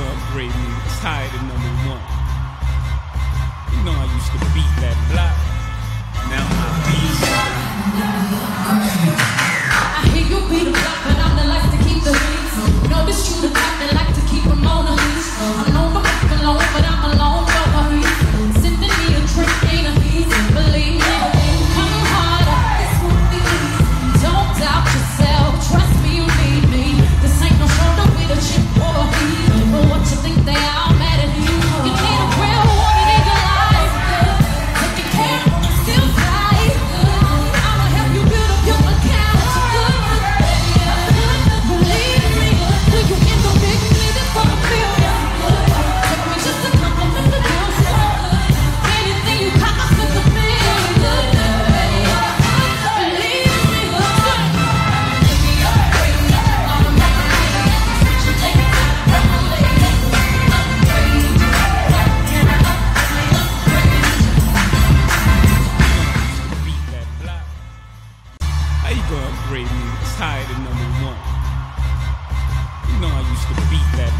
upgrading, it's higher than number one. You know I used to beat you gonna upgrade me? It's higher than number one. You know I used to beat that